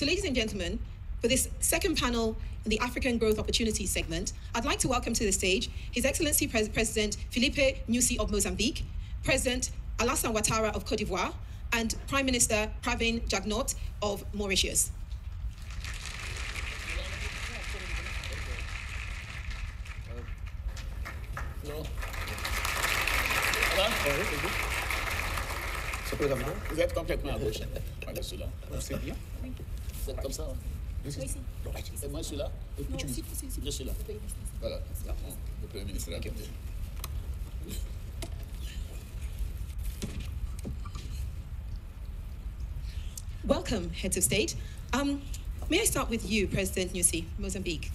So, ladies and gentlemen, for this second panel in the African Growth Opportunities segment, I'd like to welcome to the stage His Excellency Pres- President Filipe Nyusi of Mozambique, President Alassane Ouattara of Cote d'Ivoire, and Prime Minister Pravind Jugnauth of Mauritius. Ça va Ça peut être amélioré Vous êtes complètement à gauche. Voilà, celui-là. C'est bien. Vous êtes comme ça. hein Et celui-là Je suis là. Voilà. Le Premier ministre est à. Welcome, heads of state. Um, may I start with you, President Nyusi, Mozambique?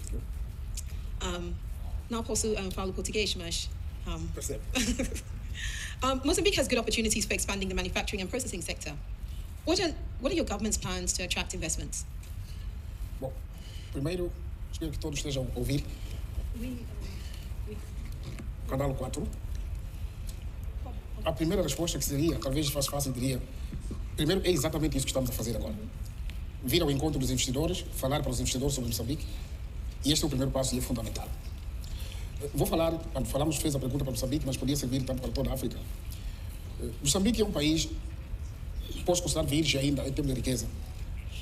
Um, não posso um, falar português, mas. Um, um, Mozambique has good opportunities for expanding the manufacturing and processing sector. What are, what are your government's plans to attract investments? Bom, primeiro, espero que todos estejam a ouvir. Canal 4. A primeira resposta que seria, talvez fosse fácil, diria: primeiro, é exatamente isso que estamos a fazer agora. Vir ao encontro dos investidores, falar para os investidores sobre Moçambique, e este é o primeiro passo e é fundamental. Vou falar, quando falamos, fez a pergunta para Moçambique, mas podia servir tanto para toda a África. Eh, Moçambique é um país, posso considerar virgem ainda em termos de riqueza.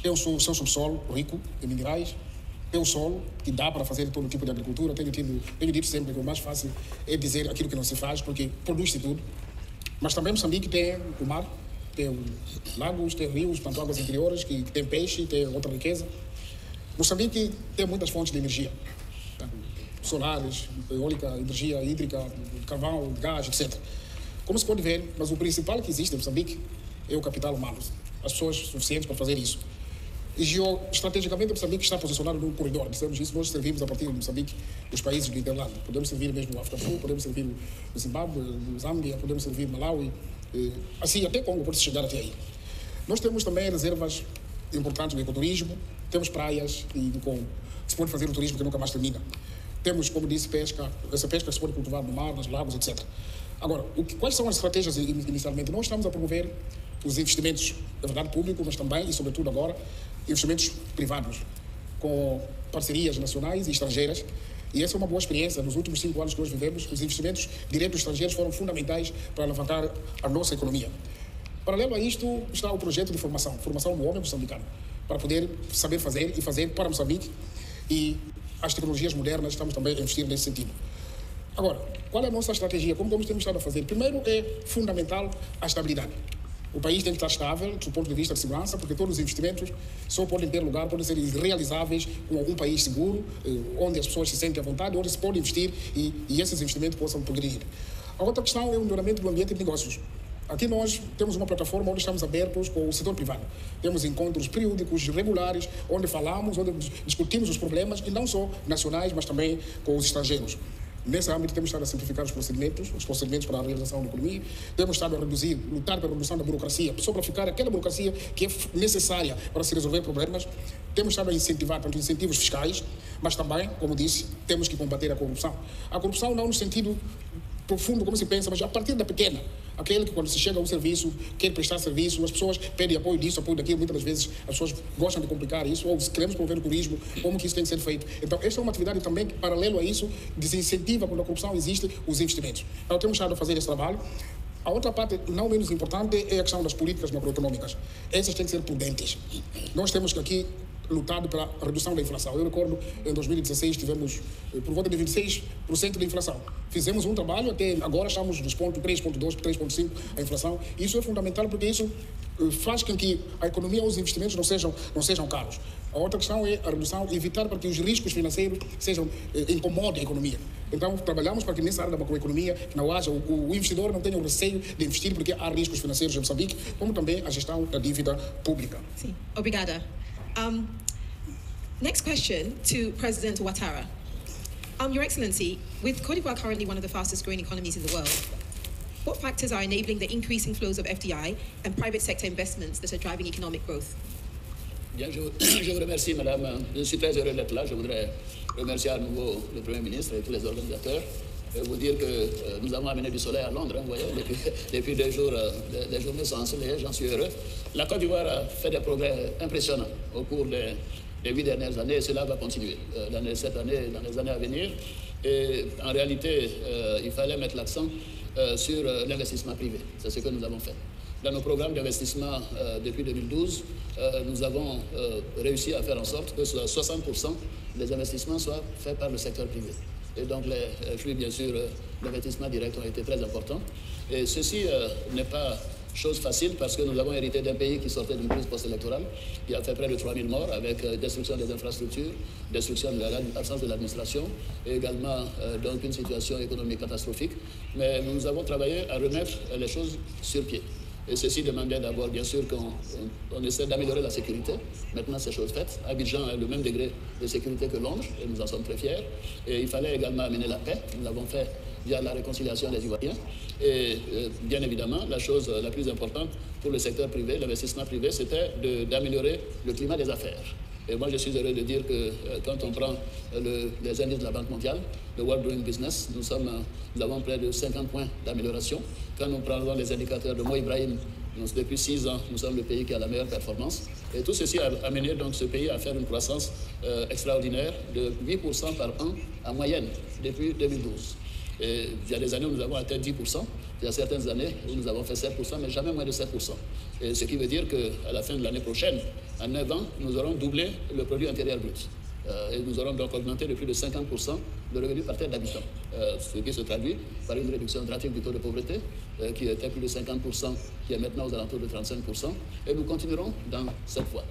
Tem o seu, subsolo rico em minerais, o solo que dá para fazer todo tipo de agricultura. Tenho, tido, tenho dito sempre que o mais fácil é dizer aquilo que não se faz, porque produz-se tudo. Mas também Moçambique tem o mar, tem lagos, tem rios, portanto, águas interiores, que, que tem peixe, tem outra riqueza. Moçambique tem muitas fontes de energia, tá? solares, eólica, energia hídrica, carvão, gás, etc. Como se pode ver, mas o principal que existe em Moçambique é o capital humano, as pessoas suficientes para fazer isso. E geoestrategicamente, Moçambique está posicionado num corredor. Dissemos isso, nós servimos a partir de Moçambique os países do Interlândia. Podemos servir mesmo o África do Sul, podemos servir o Zimbábue, o Zâmbia, podemos servir Malawi, eh, assim até Congo pode chegar até aí. Nós temos também reservas importantes do ecoturismo, temos praias e com se pode fazer o turismo que nunca mais termina. Temos, como disse, pesca, essa pesca se pode cultivar no mar, nos lagos, etc. Agora, que, quais são as estratégias in- inicialmente? Nós estamos a promover os investimentos, na verdade, público, mas também, e sobretudo agora, investimentos privados, com parcerias nacionais e estrangeiras. E essa é uma boa experiência. Nos últimos cinco anos que nós vivemos, os investimentos diretos estrangeiros foram fundamentais para alavancar a nossa economia. Paralelo a isto está o projeto de formação, formação do homem moçambicano, para poder saber fazer e fazer para Moçambique. E as tecnologias modernas estamos também a investir nesse sentido. Agora, qual é a nossa estratégia? Como temos estado a fazer? Primeiro é fundamental a estabilidade. O país tem que estar estável do ponto de vista de segurança, porque todos os investimentos só podem ter lugar, podem ser realizáveis com algum país seguro, eh, onde as pessoas se sentem à vontade, onde se pode investir e, e esses investimentos possam progredir. A outra questão é o melhoramento do ambiente de negócios. Aqui nós temos uma plataforma onde estamos abertos com o setor privado. Temos encontros periódicos, regulares, onde falamos, onde discutimos os problemas, e não só nacionais, mas também com os estrangeiros. Nesse âmbito, temos estado a simplificar os procedimentos, os procedimentos para a realização da economia, temos estado a reduzir, lutar pela redução da burocracia, só para ficar aquela burocracia que é necessária para se resolver problemas. Temos estado a incentivar, tanto incentivos fiscais, mas também, como disse, temos que combater a corrupção. A corrupção não no sentido profundo como se pensa, mas a partir da pequena. Aquele que quando se chega a um serviço, quer prestar serviço, as pessoas pedem apoio disso, apoio daquilo, muitas das vezes as pessoas gostam de complicar isso, ou queremos promover o turismo, como que isso tem que ser feito. Então, esta é uma atividade também que, paralelo a isso, desincentiva quando a corrupção existe, os investimentos. Então, temos estado a fazer esse trabalho. A outra parte, não menos importante, é a questão das políticas macroeconômicas. Essas têm que ser prudentes. Nós temos que aqui lutado pela redução da inflação. Eu recordo, em 2016 tivemos eh, por volta de 26% de inflação. Fizemos um trabalho, até agora estamos nos pontos 3.2, 3.5 a inflação. Isso é fundamental porque isso eh, faz com que a economia e os investimentos não sejam, não sejam caros. A outra questão é a redução, evitar para que os riscos financeiros sejam, eh, incomodem a economia. Então, trabalhamos para que nessa área da macroeconomia não haja, o, o investidor não tenha o receio de investir porque há riscos financeiros em Moçambique, como também a gestão da dívida pública. Sim. Obrigada. Um, next question to President Ouattara. Um, Your Excellency, with Cote d'Ivoire currently one of the fastest growing economies in the world, what factors are enabling the increasing flows of FDI and private sector investments that are driving economic growth? Bien, je, je vous remercie, madame. Je suis très heureux d'être là. Je voudrais remercier à nouveau le Premier ministre et tous les organisateurs vous dire que euh, nous avons amené du soleil à Londres, hein, voyez, depuis, depuis deux jours, euh, les journées sont ensoleillées, j'en suis heureux. La Côte d'Ivoire a fait des progrès impressionnants au cours des, huit dernières années et cela va continuer euh, cette année dans les années à venir. Et en réalité, il fallait mettre l'accent sur l'investissement privé. C'est ce que nous avons fait. Dans nos programmes d'investissement depuis 2012, nous avons réussi à faire en sorte que 60% des investissements soient faits par le secteur privé. Et donc les flux, bien sûr, d'investissement direct ont été très importants. Et ceci euh, n'est pas chose facile parce que nous avons hérité d'un pays qui sortait d'une crise post-électorale, qui a fait près de 3000 morts avec euh, destruction des infrastructures, destruction de l'absence de l'administration et également euh, donc une situation économique catastrophique. Mais nous avons travaillé à remettre les choses sur pied. Et ceci demandait d'abord, bien sûr, qu'on essaie d'améliorer la sécurité. Maintenant, c'est chose faite. Abidjan a le même degré de sécurité que Londres, et nous en sommes très fiers. Et il fallait également amener la paix. Nous l'avons fait via la réconciliation des Ivoiriens. Et euh, bien évidemment, la chose la plus importante pour le secteur privé, l'investissement privé, c'était d'améliorer le climat des affaires. Et moi, je suis heureux de dire que euh, quand on prend les indices de la Banque mondiale, le World Doing Business, nous, nous avons près de 50 points d'amélioration. Quand nous prenons les indicateurs de Mo Ibrahim, depuis six ans, nous sommes le pays qui a la meilleure performance. Et tout ceci a amené donc ce pays à faire une croissance euh, extraordinaire de 8% par an en moyenne depuis 2012. Il y a des années où nous avons atteint 10%, il y a certaines années où nous avons fait 7%, mais jamais moins de 7%. Et ce qui veut dire qu'à la fin de l'année prochaine, en 9 ans, nous aurons doublé le produit intérieur brut. Euh, et nous aurons donc augmenté de plus de 50% le revenu par tête d'habitant, euh, ce qui se traduit par une réduction drastique du taux de pauvreté, euh, qui était plus de 50%, qui est maintenant aux alentours de 35%, et nous continuerons dans cette voie.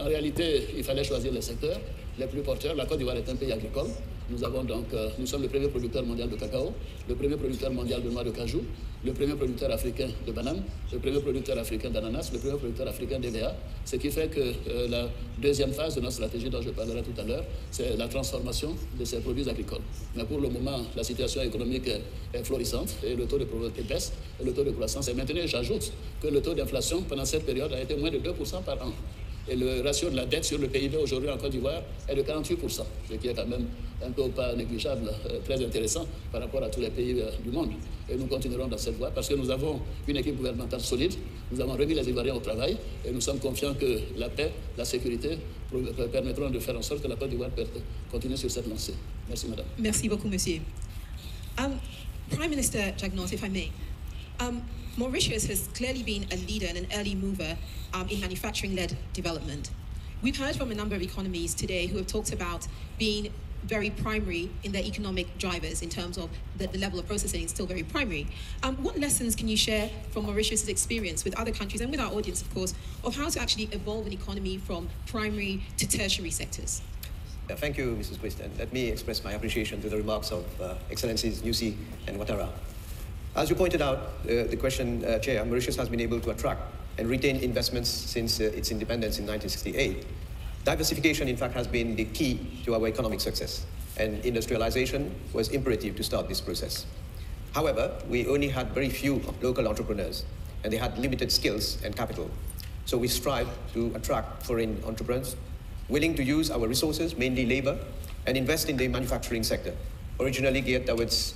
En réalité, il fallait choisir les secteurs les plus porteurs. La Côte d'Ivoire est un pays agricole, nous, avons donc, euh, nous sommes le premier producteur mondial de cacao, le premier producteur mondial de noix de cajou, le premier producteur africain de bananes, le premier producteur africain d'ananas, le premier producteur africain d'EVA, ce qui fait que euh, la deuxième phase de notre stratégie dont je parlerai tout à l'heure, c'est la transformation de ces produits agricoles. Mais pour le moment, la situation économique est florissante et le taux de pauvreté baisse et le taux de croissance est maintenu. J'ajoute que le taux d'inflation pendant cette période a été moins de 2% par an. Et le ratio de la dette sur le PIB aujourd'hui en Côte d'Ivoire est de 48%, ce qui est quand même un peu pas négligeable, euh, très intéressant par rapport à tous les pays euh, du monde. Et nous continuerons dans cette voie parce que nous avons une équipe gouvernementale solide, nous avons remis les Ivoiriens au travail et nous sommes confiants que la paix, la sécurité euh, permettront de faire en sorte que la Côte d'Ivoire continue sur cette lancée. Merci, madame. Merci beaucoup, monsieur. Um, Prime Minister Jagnos, if I may. Um, Mauritius has clearly been a leader and an early mover um, in manufacturing led development. We've heard from a number of economies today who have talked about being very primary in their economic drivers in terms of the, the level of processing is still very primary. Um, what lessons can you share from Mauritius' experience with other countries and with our audience, of course, of how to actually evolve an economy from primary to tertiary sectors? Yeah, thank you, Mrs. Quist, and let me express my appreciation to the remarks of uh, Excellencies Nyusi and Ouattara. As you pointed out, uh, the question, uh, Chair, Mauritius has been able to attract and retain investments since uh, its independence in 1968. Diversification, in fact, has been the key to our economic success, and industrialization was imperative to start this process. However, we only had very few local entrepreneurs, and they had limited skills and capital. So we strive to attract foreign entrepreneurs willing to use our resources, mainly labor, and invest in the manufacturing sector, originally geared towards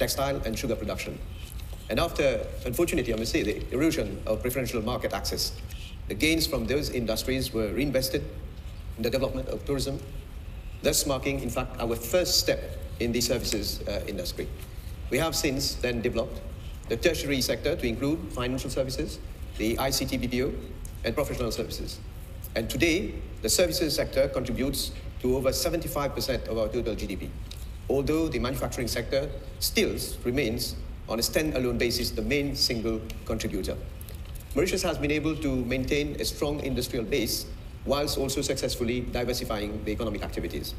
textile and sugar production. And after, unfortunately, I must say, the erosion of preferential market access, the gains from those industries were reinvested in the development of tourism, thus marking, in fact, our first step in the services uh, industry. We have since then developed the tertiary sector to include financial services, the ICT BPO, and professional services. And today, the services sector contributes to over 75% of our total GDP although the manufacturing sector still remains on a stand-alone basis the main single contributor. Mauritius has been able to maintain a strong industrial base whilst also successfully diversifying the economic activities.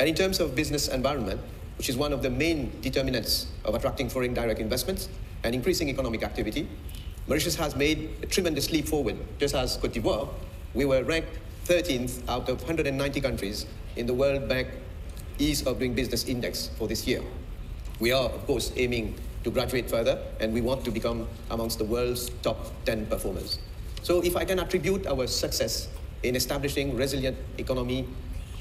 And in terms of business environment, which is one of the main determinants of attracting foreign direct investments and increasing economic activity, Mauritius has made a tremendous leap forward. Just as Cote d'Ivoire, we were ranked 13th out of 190 countries in the World Bank ease of doing business index for this year. We are, of course, aiming to graduate further, and we want to become amongst the world's top 10 performers. So if I can attribute our success in establishing resilient economy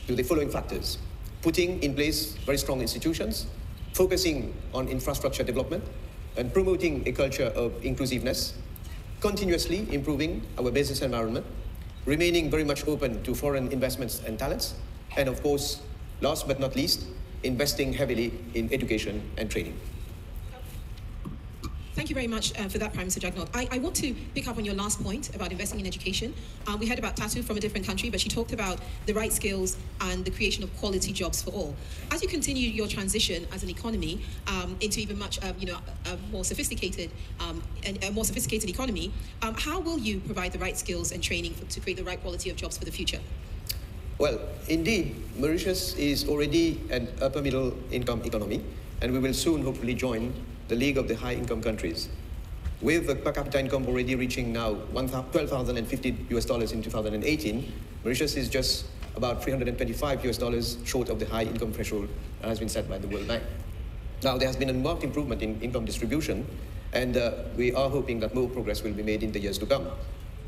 to the following factors, putting in place very strong institutions, focusing on infrastructure development and promoting a culture of inclusiveness, continuously improving our business environment, remaining very much open to foreign investments and talents, and of course, last but not least, investing heavily in education and training. Thank you very much uh, for that, Prime Minister Jugnauth. I, I, want to pick up on your last point about investing in education. Um, we heard about Tatu from a different country, but she talked about the right skills and the creation of quality jobs for all. As you continue your transition as an economy um, into even much, um, you know, a, a more sophisticated, um, a more sophisticated economy, um, how will you provide the right skills and training for, to create the right quality of jobs for the future? Well, indeed, Mauritius is already an upper middle income economy, and we will soon hopefully join the League of the High Income Countries. With the per capita income already reaching now 12,050 US dollars in 2018, Mauritius is just about 325 US dollars short of the high income threshold that has been set by the World Bank. Now, there has been a marked improvement in income distribution, and uh, we are hoping that more progress will be made in the years to come.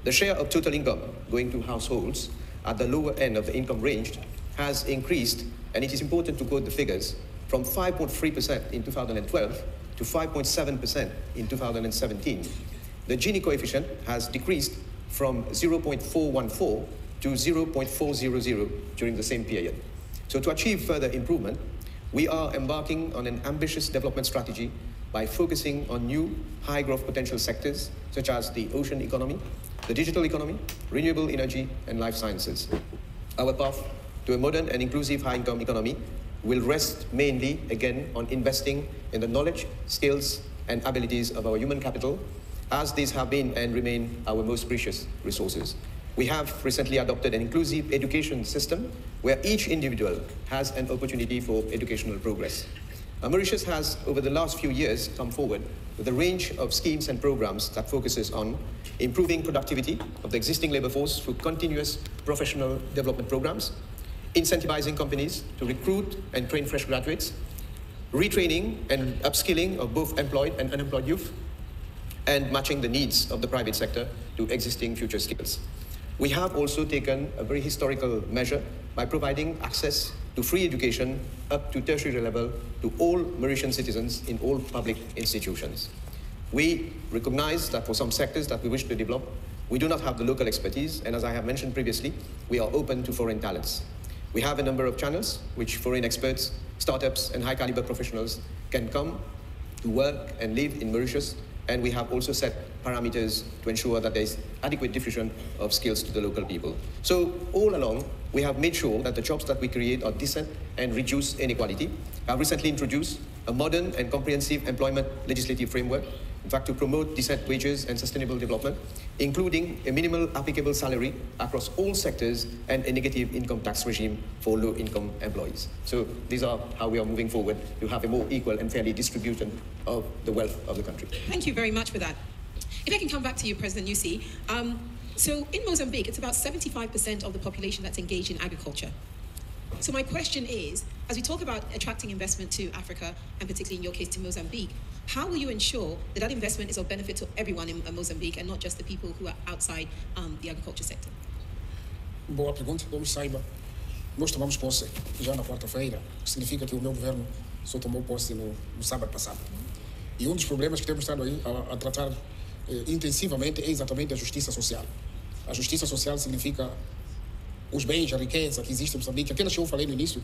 The share of total income going to households at the lower end of the income range has increased, and it is important to quote the figures, from 5.3% in 2012 to 5.7% in 2017. The Gini coefficient has decreased from 0.414 to 0.400 during the same period. So to achieve further improvement, we are embarking on an ambitious development strategy by focusing on new high growth potential sectors such as the ocean economy, the digital economy, renewable energy, and life sciences. Our path to a modern and inclusive high income economy will rest mainly, again, on investing in the knowledge, skills, and abilities of our human capital, as these have been and remain our most precious resources. We have recently adopted an inclusive education system where each individual has an opportunity for educational progress. Mauritius has, over the last few years, come forward with a range of schemes and programs that focuses on improving productivity of the existing labor force through continuous professional development programs, incentivizing companies to recruit and train fresh graduates, retraining and upskilling of both employed and unemployed youth, and matching the needs of the private sector to existing future skills. We have also taken a very historical measure by providing access to free education up to tertiary level to all Mauritian citizens in all public institutions. We recognize that for some sectors that we wish to develop, we do not have the local expertise, and as I have mentioned previously, we are open to foreign talents. We have a number of channels which foreign experts, startups, and high caliber professionals can come to work and live in Mauritius. And we have also set parameters to ensure that there is adequate diffusion of skills to the local people. So all along, we have made sure that the jobs that we create are decent and reduce inequality. I have recently introduced a modern and comprehensive employment legislative framework in fact, to promote decent wages and sustainable development, including a minimal applicable salary across all sectors and a negative income tax regime for low-income employees. So these are how we are moving forward to have a more equal and fairly distribution of the wealth of the country. Thank you very much for that. If I can come back to you, President Nyusi. Um, so in Mozambique, it's about 75% of the population that's engaged in agriculture. So my question is, as we talk about attracting investment to Africa, and particularly in your case to Mozambique, how will you ensure that that investment is of benefit to everyone in, in Mozambique and not just the people who are outside um, the agriculture sector? Boa pergunta. Como saiba, nós tomamos posse já na quarta-feira, significa que o meu governo só tomou posse no, no sábado passado. E um dos problemas que temos estado aí a, a tratar eh, intensivamente é exatamente a justiça social. A justiça social significa os bens, a riqueza que existe em Moçambique, aquelas que eu falei no início,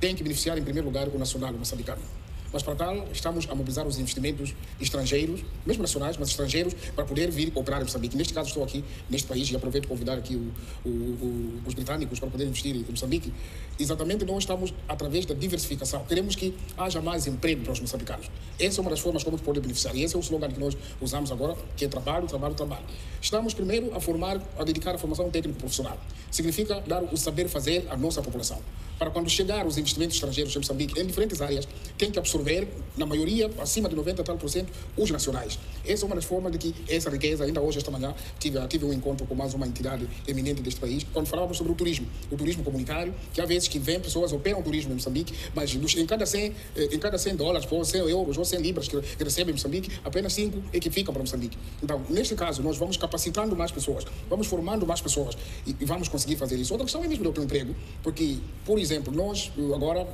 tem que beneficiar em primeiro lugar o nacional, moçambicano. Mas para tal, estamos a mobilizar os investimentos estrangeiros, mesmo nacionais, mas estrangeiros, para poder vir operar em Moçambique. Neste caso, estou aqui neste país e aproveito para convidar aqui o, o, o, os britânicos para poder investir em Moçambique. Exatamente, nós estamos através da diversificação. Queremos que haja mais emprego para os moçambicanos. Essa é uma das formas como poder beneficiar. E esse é o slogan que nós usamos agora, que é trabalho, trabalho, trabalho. Estamos primeiro a formar, a dedicar a formação técnico profissional. Significa dar o saber fazer à nossa população. Para quando chegar os investimentos estrangeiros em Moçambique, em diferentes áreas, tem que absorver, na maioria, acima de 90 tal por cento, os nacionais. Essa é uma das formas de que essa riqueza, ainda hoje, esta manhã, tive, tive um encontro com mais uma entidade eminente deste país, quando falávamos sobre o turismo, o turismo comunitário, que há vezes que vem pessoas, operam turismo em Moçambique, mas em cada 100, eh, em cada 100 dólares, ou 100 euros, ou 100 libras que, recebem em Moçambique, apenas 5 é que ficam para Moçambique. Então, neste caso, nós vamos capacitando mais pessoas, vamos formando mais pessoas e, e vamos conseguir fazer isso. Outra questão é mesmo do emprego, porque, por exemplo, nós agora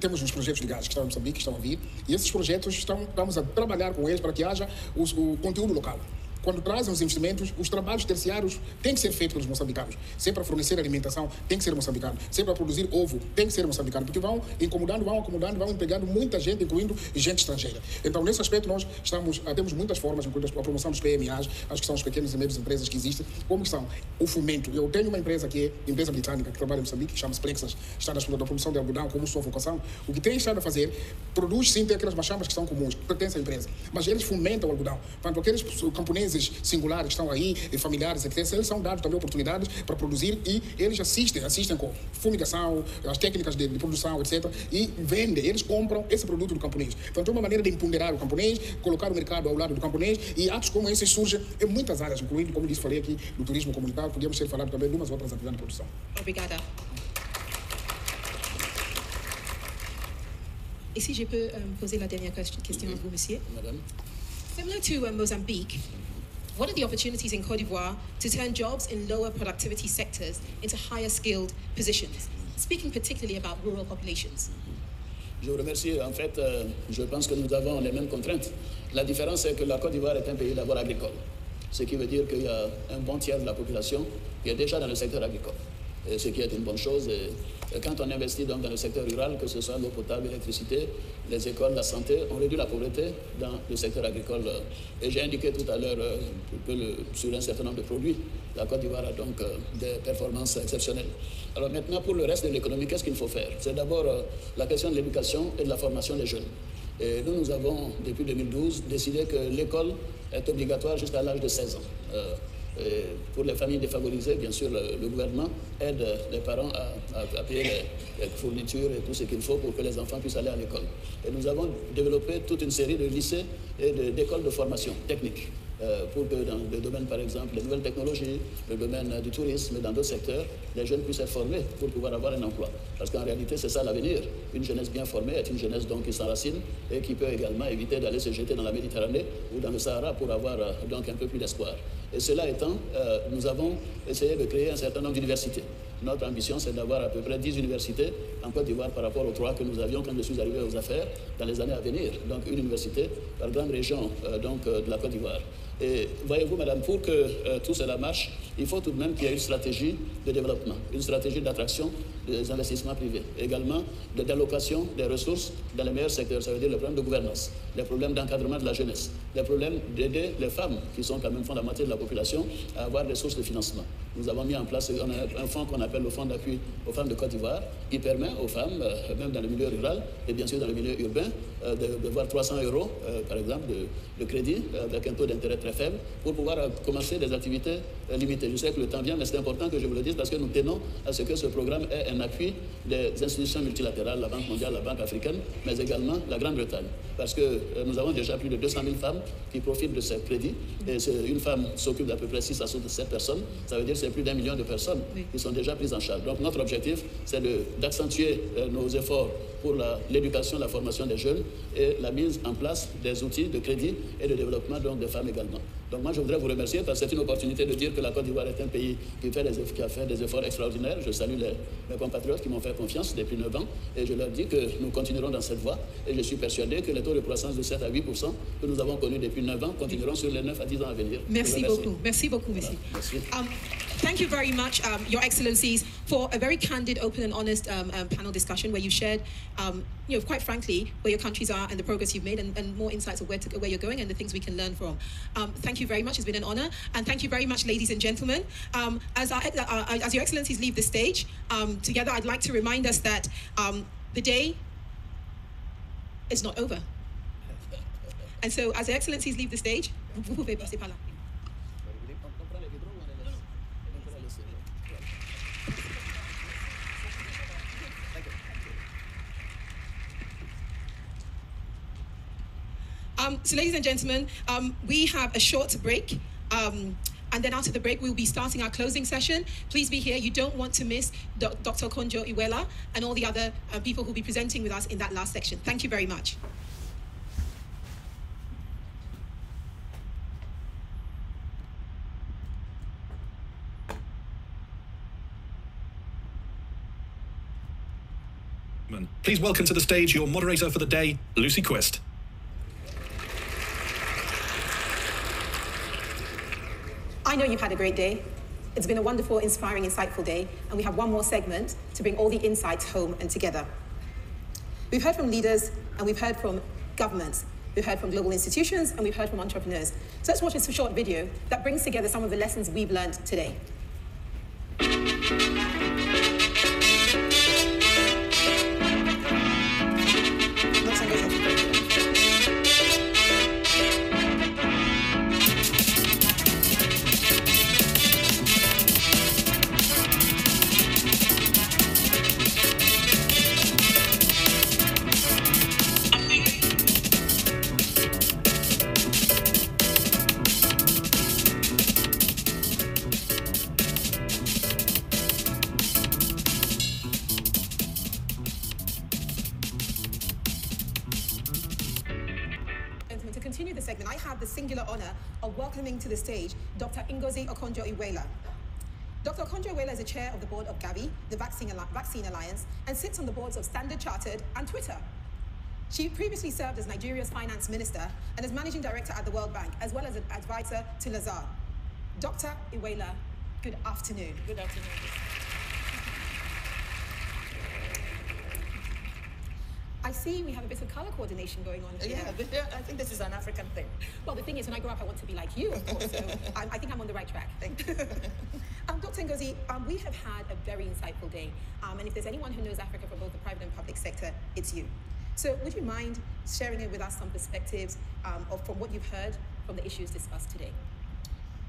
temos uns projetos de gás que estão em Moçambique, estão a vir. E esses projetos estão, estamos a trabalhar com eles para que haja o, o conteúdo local quando trazem os investimentos, os trabalhos terciários têm que ser feitos pelos moçambicanos. Se é para fornecer alimentação, tem que ser moçambicano. Se é para produzir ovo, tem que ser moçambicano. Porque vão incomodando, vão acomodando, vão empregando muita gente, incluindo gente estrangeira. Então, nesse aspecto, nós estamos, ah, temos muitas formas, incluindo a promoção dos PMAs, acho que são as pequenas e médias empresas que existem, como são o fomento. Eu tenho uma empresa que é empresa britânica, que trabalha em Moçambique, que chama-se Plexas, está na da produção de algodão como sua vocação. O que tem estado a fazer, produz sim, tem aquelas machamas que são comuns, que pertencem à empresa, mas eles fomentam o algodão. Portanto, aqueles camponeses singulares que estão aí, familiares, etc., eles são dados também oportunidades para produzir e eles assistem, assistem com fumigação, as técnicas de, de produção, etc., e vendem, eles compram esse produto do camponês. Então, é uma maneira de empoderar o camponês, colocar o mercado ao lado do camponês e atos como esses surgem em muitas áreas, incluindo, como disse, falei aqui, do turismo comunitário, podíamos ter falado também de umas outras atividades de produção. Obrigada. Si je peux euh, poser la dernière question à vous, monsieur? Madame. Similar to uh, Mozambique, what are the opportunities in Cote d'Ivoire to turn jobs in lower productivity sectors into higher skilled positions? Speaking particularly about rural populations. Je vous remercie. En fait, euh, je pense que nous avons les mêmes contraintes. La différence, c'est que la Côte d'Ivoire est un pays d'abord agricole. Ce qui veut dire qu'il y a un bon tiers de la population qui est déjà dans le secteur agricole. Ce qui est une bonne chose. Et quand on investit donc dans le secteur rural, que ce soit l'eau potable, l'électricité, les écoles, la santé, on réduit la pauvreté dans le secteur agricole. Et j'ai indiqué tout à l'heure euh, que sur un certain nombre de produits, la Côte d'Ivoire a donc euh, des performances exceptionnelles. Alors maintenant, pour le reste de l'économie, qu'est-ce qu'il faut faire? C'est d'abord euh, la question de l'éducation et de la formation des jeunes. Et nous, nous avons, depuis 2012, décidé que l'école est obligatoire jusqu'à l'âge de 16 ans. Et pour les familles défavorisées, bien sûr, le, gouvernement aide les parents à, payer les, fournitures et tout ce qu'il faut pour que les enfants puissent aller à l'école. Et nous avons développé toute une série de lycées et d'écoles de, formation technique. Euh, pour que dans le domaine, par exemple, des nouvelles technologies, le domaine du tourisme et dans d'autres secteurs, les jeunes puissent être formés pour pouvoir avoir un emploi. Parce qu'en réalité, c'est ça l'avenir. Une jeunesse bien formée est une jeunesse donc qui s'enracine et qui peut également éviter d'aller se jeter dans la Méditerranée ou dans le Sahara pour avoir euh, donc un peu plus d'espoir. Et cela étant, euh, nous avons essayé de créer un certain nombre d'universités. Notre ambition, c'est d'avoir à peu près 10 universités en Côte d'Ivoire par rapport aux trois que nous avions quand je suis arrivé aux affaires dans les années à venir. Donc une université par grande région donc, de la Côte d'Ivoire. Et voyez-vous, madame, pour que euh, tout cela marche, il faut tout de même qu'il y ait une stratégie de développement, une stratégie d'attraction des investissements privés, également de délocation des ressources dans les meilleurs secteurs, ça veut dire le problème de gouvernance, les problèmes d'encadrement de la jeunesse, les problèmes d'aider les femmes, qui sont quand même font la moitié de la population, à avoir des sources de financement. Nous avons mis en place un, fonds qu'on appelle le fonds d'appui aux femmes de Côte d'Ivoire, qui permet aux femmes, euh, même dans le milieu rural et bien sûr dans le milieu urbain, euh, de, voir 300 euros, par exemple, de, de crédit avec un taux d'intérêt très faible pour pouvoir commencer des activités limitées. Je sais que le temps vient, mais c'est important que je vous le dise parce que nous tenons à ce que ce programme ait un appui des institutions multilatérales, la Banque mondiale, la Banque africaine, mais également la Grande-Bretagne. Parce que euh, nous avons déjà plus de 200 000 femmes qui profitent de ce crédit. Et une femme s'occupe d'à peu près 6 à 7 personnes. Ça veut dire que c'est plus d'un million de personnes qui sont déjà prises en charge. Donc notre objectif, c'est d'accentuer euh, nos efforts pour l'éducation, la, formation des jeunes et la mise en place des outils de crédit et de développement donc, des femmes également. Donc moi, je voudrais vous remercier parce que c'est une opportunité de dire que la Côte d'Ivoire est un pays qui, fait des, qui a fait des efforts extraordinaires. Je salue les, mes compatriotes qui m'ont fait confiance depuis 9 ans et je leur dis que nous continuerons dans cette voie et je suis persuadé que les taux de croissance de 7 à 8% que nous avons connus depuis 9 ans continueront sur les 9 à 10 ans à venir. Merci beaucoup. Merci beaucoup, monsieur. Merci. Um, thank you very much, um, Your Excellencies, for a very candid, open and honest um, um, panel discussion where you shared, um, you know, quite frankly, where your countries are and the progress you've made and, and more insights of where, to, where you're going and the things we can learn from. Um, thank you very much. It's been an honor. And thank you very much, ladies and gentlemen. Um, as, our, uh, as Your Excellencies leave the stage, together I'd like to remind us that the day is not over. And so, as Your Excellencies leave the stage, vous pouvez passer par là. Um, so, ladies and gentlemen, um, we have a short break. Um, and then after the break, we'll be starting our closing session. Please be here. You don't want to miss Dr. Okonjo-Iweala and all the other uh, people who'll be presenting with us in that last section. Thank you very much. Please welcome to the stage your moderator for the day, Lucy Quist. I know you've had a great day. It's been a wonderful, inspiring, insightful day, and we have one more segment to bring all the insights home and together. We've heard from leaders and we've heard from governments, we've heard from global institutions, and we've heard from entrepreneurs. So let's watch this short video that brings together some of the lessons we've learned today. Welcoming to the stage Dr. Ngozi Okonjo-Iweala. Dr. Okonjo-Iweala is the chair of the board of Gavi, the Vaccine, Alli- Vaccine Alliance, and sits on the boards of Standard Chartered and Twitter. She previously served as Nigeria's finance minister and as managing director at the World Bank, as well as an advisor to Lazard. Dr. Iweala, good afternoon. Good afternoon. I see we have a bit of color coordination going on here. Yeah, yeah, I think this is an African thing. Well, the thing is, when I grow up, I want to be like you, of course. So I, I think I'm on the right track. Thank you. Um, Dr. Ngozi, um, we have had a very insightful day. Um, and if there's anyone who knows Africa from both the private and public sector, it's you. So would you mind sharing it with us some perspectives um, of, from what you've heard from the issues discussed today?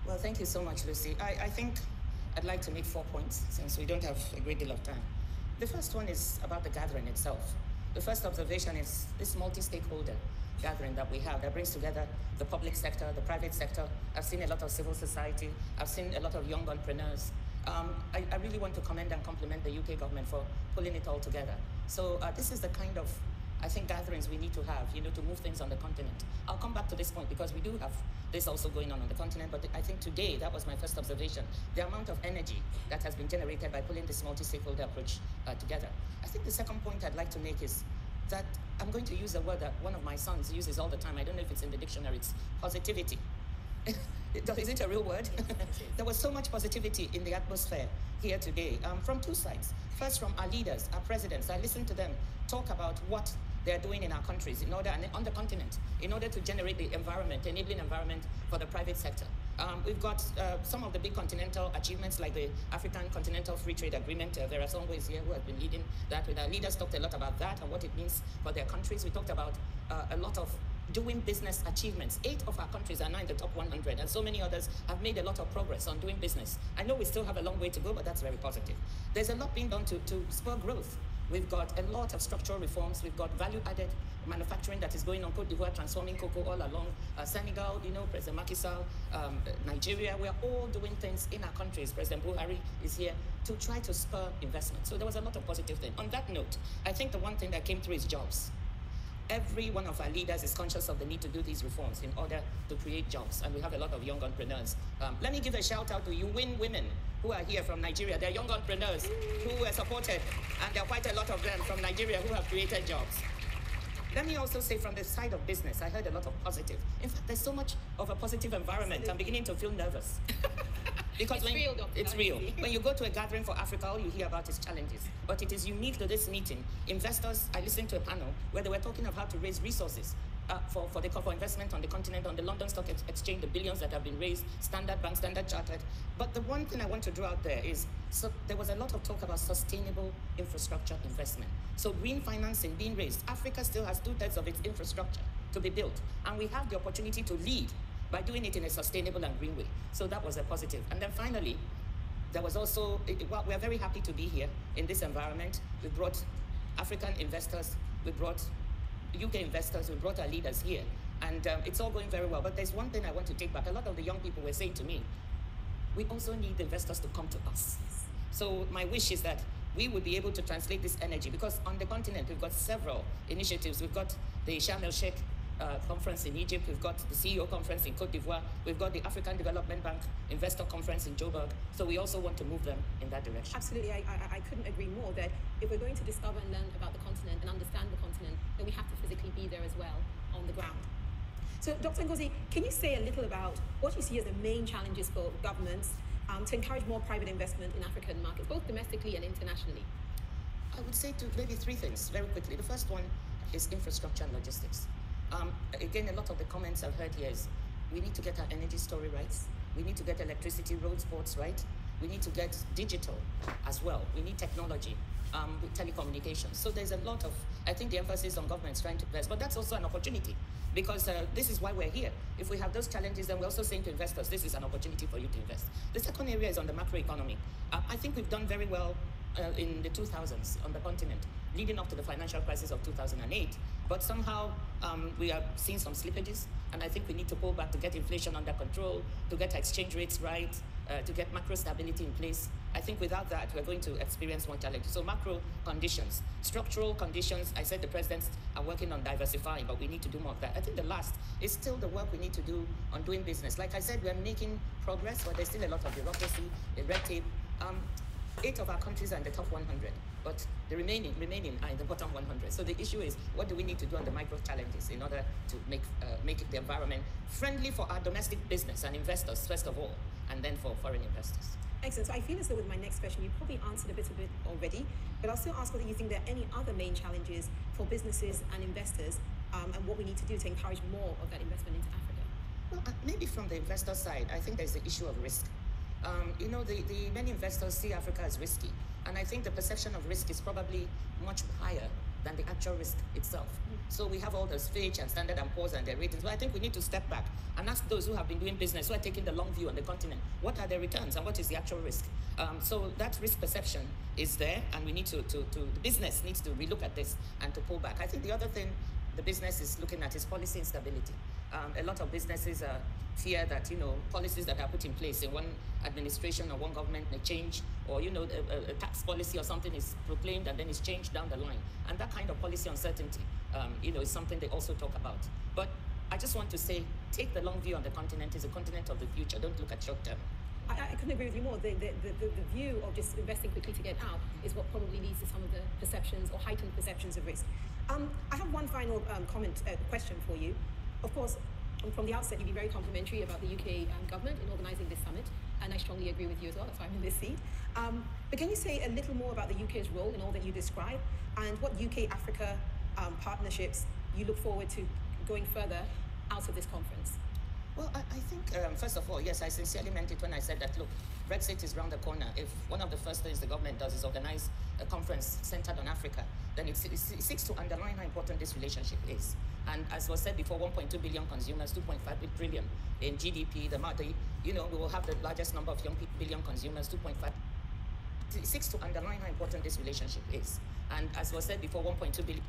Well, thank you so much, Lucy. I, I think I'd like to make four points since we don't have a great deal of time. The first one is about the gathering itself. The first observation is this multi stakeholder gathering that we have that brings together the public sector, the private sector. I've seen a lot of civil society, I've seen a lot of young entrepreneurs. Um, I, I really want to commend and compliment the UK government for pulling it all together. So, uh, this is the kind of I think gatherings we need to have, you know, to move things on the continent. I'll come back to this point because we do have this also going on on the continent, but I think today, that was my first observation, the amount of energy that has been generated by pulling this multi-stakeholder approach uh, together. I think the second point I'd like to make is that I'm going to use a word that one of my sons uses all the time. I don't know if it's in the dictionary, it's positivity. Is it a real word? there was so much positivity in the atmosphere here today um, from two sides. First, from our leaders, our presidents. I listened to them talk about what they're doing in our countries in order and on the continent in order to generate the environment, enabling environment for the private sector. Um, we've got uh, some of the big continental achievements like the African Continental Free Trade Agreement. Uh, there are some ways here who have been leading that. With our leaders talked a lot about that and what it means for their countries. We talked about uh, a lot of doing business achievements. Eight of our countries are now in the top 100, and so many others have made a lot of progress on doing business. I know we still have a long way to go, but that's very positive. There's a lot being done to, to spur growth. We've got a lot of structural reforms. We've got value-added manufacturing that is going on Cote d'Ivoire, transforming cocoa all along uh, Senegal, you know, President Macky Sall, um, Nigeria. We are all doing things in our countries. President Buhari is here to try to spur investment. So there was a lot of positive things. On that note, I think the one thing that came through is jobs every one of our leaders is conscious of the need to do these reforms in order to create jobs. And we have a lot of young entrepreneurs. Um, let me give a shout out to YouWiN women who are here from Nigeria. They're young entrepreneurs who were supported, and there are quite a lot of them from Nigeria who have created jobs. Let me also say from the side of business, I heard a lot of positive. In fact, there's so much of a positive environment. I'm beginning to feel nervous. because It's when real, Dr. it's real. When you go to a gathering for Africa, all you hear about is challenges. But it is unique to this meeting. Investors, I listened to a panel where they were talking of how to raise resources uh, for, for the for investment on the continent, on the London Stock Ex- Exchange, the billions that have been raised, Standard Bank, Standard Chartered. But the one thing I want to draw out there is so there was a lot of talk about sustainable infrastructure investment. So green financing being raised. Africa still has two thirds of its infrastructure to be built, and we have the opportunity to lead by doing it in a sustainable and green way. So that was a positive. And then finally, there was also, well, we're very happy to be here in this environment. We brought African investors, we brought UK investors, we brought our leaders here. And um, it's all going very well. But there's one thing I want to take back. A lot of the young people were saying to me, we also need investors to come to us. So my wish is that we will be able to translate this energy because on the continent we've got several initiatives. We've got the Sharm el Sheikh uh, conference in Egypt. We've got the CEO conference in Cote d'Ivoire. We've got the African Development Bank Investor Conference in Joburg. So we also want to move them in that direction. Absolutely, I, I, I couldn't agree more that if we're going to discover and learn about the continent and understand the continent, then we have to physically be there as well on the ground. So, Dr. Ngozi, can you say a little about what you see as the main challenges for governments um, to encourage more private investment in African markets, both domestically and internationally? I would say to maybe three things very quickly. The first one is infrastructure and logistics. Um, again, a lot of the comments I've heard here is we need to get our energy story right. We need to get electricity, road sports right. We need to get digital as well. We need technology um, telecommunications. So there's a lot of, I think the emphasis on governments trying to invest, but that's also an opportunity because uh, this is why we're here. If we have those challenges, then we're also saying to investors, this is an opportunity for you to invest. The second area is on the macroeconomy. Uh, I think we've done very well uh, in the 2000s on the continent, leading up to the financial crisis of 2008. But somehow um, we are seeing some slippages, and I think we need to pull back to get inflation under control, to get exchange rates right, uh, to get macro stability in place. I think without that, we're going to experience more challenges. So macro conditions, structural conditions, I said the presidents are working on diversifying, but we need to do more of that. I think the last is still the work we need to do on doing business. Like I said, we're making progress, but there's still a lot of bureaucracy, red tape. Um, eight of our countries are in the top 100, but the remaining remaining are in the bottom 100. So the issue is, what do we need to do on the micro challenges in order to make uh, make the environment friendly for our domestic business and investors first of all, and then for foreign investors. Excellent. So I feel as though with my next question, you probably answered a bit of it already, but I'll still ask whether you think there are any other main challenges for businesses and investors, um, and what we need to do to encourage more of that investment into Africa. Well, uh, maybe from the investor side, I think there's the issue of risk. Um, you know, the, the many investors see Africa as risky, and I think the perception of risk is probably much higher than the actual risk itself. So we have all those Fitch and Standard and Poor's and their ratings, but I think we need to step back and ask those who have been doing business, who are taking the long view on the continent, what are their returns and what is the actual risk? Um, so that risk perception is there, and we need to, to, to, the business needs to relook at this and to pull back. I think the other thing the business is looking at is policy instability. Um, a lot of businesses uh, fear that you know policies that are put in place in one administration or one government may change, or you know a, a, tax policy or something is proclaimed and then it's changed down the line, and that kind of policy uncertainty, um, you know, is something they also talk about. But I just want to say, take the long view on the continent. It's a continent of the future. Don't look at short term. I, I, couldn't agree with you more. The, the, the, the, view of just investing quickly to get out is what probably leads to some of the perceptions or heightened perceptions of risk. Um, I have one final um, comment, uh, question for you. Of course, from the outset, you've been very complimentary about the UK um, government in organising this summit, and I strongly agree with you as well. That's why I'm in this seat. Um, but can you say a little more about the UK's role in all that you describe, and what UK Africa um, partnerships you look forward to going further out of this conference? Well, I, um, first of all, yes, I sincerely meant it when I said that, look, Brexit is around the corner. If one of the first things the government does is organize a conference centered on Africa, then it, it, it seeks to underline how important this relationship is. And as was said before, 1.2 billion consumers, 2.5 trillion in GDP, the, the, you know, we will have the largest number of young people, billion consumers, 2.5 seeks to underline how important this relationship is. And as was said before, 1.2 billion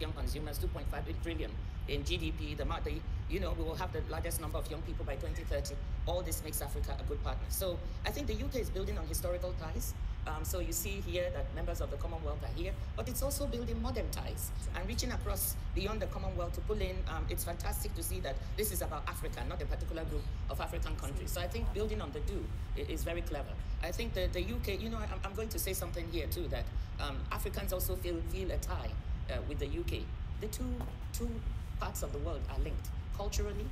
young consumers, 2.5 trillion in GDP, the, the, you know, we will have the largest number of young people by 2030. All this makes Africa a good partner. So I think the UK is building on historical ties. Um, so you see here that members of the Commonwealth are here, but it's also building modern ties and reaching across beyond the Commonwealth to pull in. Um, it's fantastic to see that this is about Africa, not a particular group of African countries. So I think building on the do is very clever. I think the, the UK, you know, I'm, I'm going to say something here too that um, Africans also feel feel a tie uh, with the UK. The two two parts of the world are linked culturally,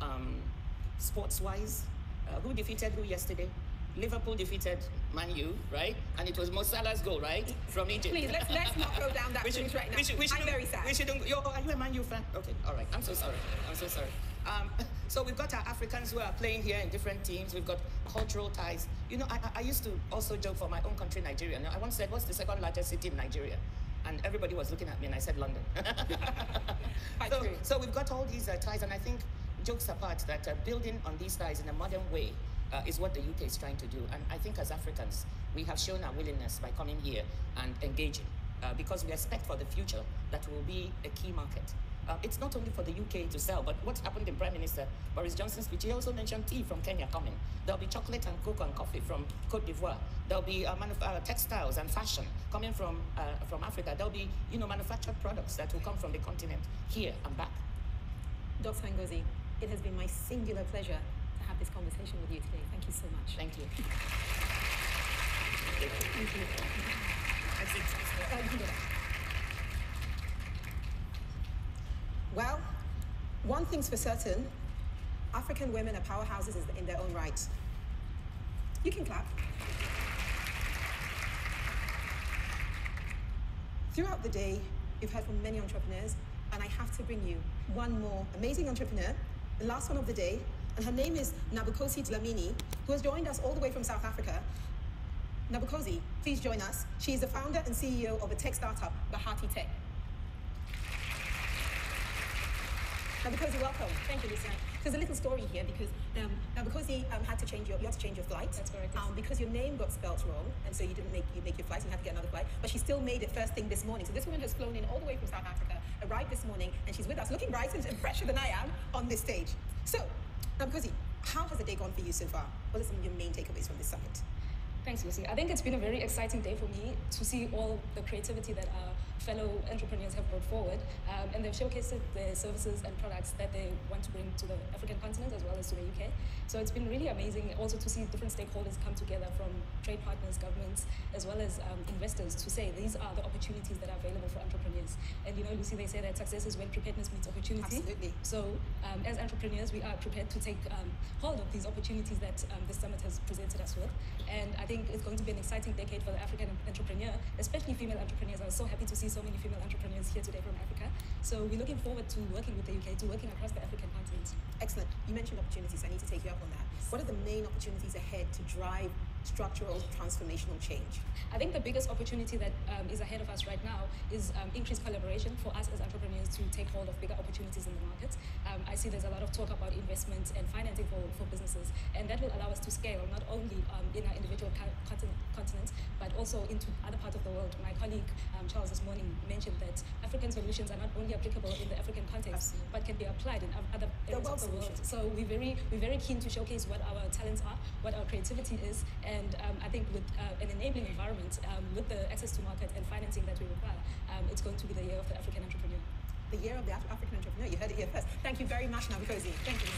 um, sports-wise. Uh, who defeated who yesterday? Liverpool defeated Man U, right? And it was Mo Salah's goal, right? From Egypt. Please, let's, let's not go down that route right now. We should, we should I'm very sad. We shouldn't, yo, are you a Man U fan? Okay, all right. I'm so sorry. I'm so sorry. Um, so we've got our Africans who are playing here in different teams. We've got cultural ties. You know, I, I used to also joke for my own country, Nigeria. I once said, what's the second largest city in Nigeria? And everybody was looking at me, and I said London. so, so, we've got all these uh, ties, and I think, jokes apart, that uh, building on these ties in a modern way uh, is what the UK is trying to do. And I think as Africans, we have shown our willingness by coming here and engaging, uh, because we expect for the future that will be a key market. Uh, it's not only for the UK to sell, but what happened in Prime Minister Boris Johnson's speech, he also mentioned tea from Kenya coming. There'll be chocolate and cocoa and coffee from Cote d'Ivoire. There'll be uh, manuf- uh, textiles and fashion coming from, uh, from Africa. There'll be, you know, manufactured products that will come from the continent here and back. Dr. Ngozi, it has been my singular pleasure to have this conversation with you today. Thank you so much. Thank you. Thank you. That's it. Thank you. Well, one thing's for certain African women are powerhouses in their own right. You can clap. Throughout the day, you've heard from many entrepreneurs, and I have to bring you one more amazing entrepreneur, the last one of the day, and her name is Nabukosi Dlamini, who has joined us all the way from South Africa. Nabukosi, please join us. She is the founder and CEO of a tech startup, Bahati Tech. Nabukosi, welcome. Thank you, Lucia. There's a little story here because um, Nabukosi um, had to change your you had to change your flight. That's correct. Um, because your name got spelt wrong, and so you didn't make you make your flight. So you had to get another flight. But she still made it first thing this morning. So this woman has flown in all the way from South Africa, arrived this morning, and she's with us, looking brighter and fresher than I am on this stage. So, Nabukosi, how has the day gone for you so far? What are some of your main takeaways from this summit? Thanks, Lucy. I think it's been a very exciting day for me to see all the creativity that our fellow entrepreneurs have brought forward. Um, and they've showcased the services and products that they want to bring to the African continent as well as to the UK. So it's been really amazing also to see different stakeholders come together from trade partners, governments, as well as um, investors to say these are the opportunities that are available for entrepreneurs. And you know, Lucy, they say that success is when preparedness meets opportunity. Absolutely. So um, as entrepreneurs, we are prepared to take um, hold of these opportunities that um, this summit has presented us with. And I think it's going to be an exciting decade for the African entrepreneur, especially female entrepreneurs. I was so happy to see so many female entrepreneurs here today from Africa. So we're looking forward to working with the UK, to working across the African continent. Excellent. You mentioned opportunities. I need to take you up on that. What are the main opportunities ahead to drive structural transformational change? I think the biggest opportunity that um, is ahead of us right now is um, increased collaboration for us as entrepreneurs to take hold of bigger opportunities in the market. Um, I see there's a lot of talk about investment and financing for, for businesses, and that will allow us to scale not only um, in our individual continent, continents, but also into other parts of the world. My colleague um, Charles this morning mentioned that African solutions are not only applicable in the African context, Absolutely. but can be applied in other areas world of the world. So we're very, we're very keen to showcase what our talents are, what our creativity is, and um, I think with uh, an enabling environment, um, with the access to market and financing that we require, um, it's going to be the year of the African entrepreneur. The year of the Af- African entrepreneur. You heard it here first. Thank you very much, Nabukosi. Thank you.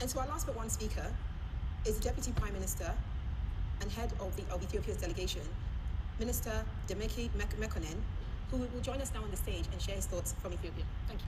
And so our last but one speaker is the Deputy Prime Minister and head of, the, of Ethiopia's delegation, Minister Demeke Mek- Mekonnen, who will join us now on the stage and share his thoughts from Ethiopia. Thank you.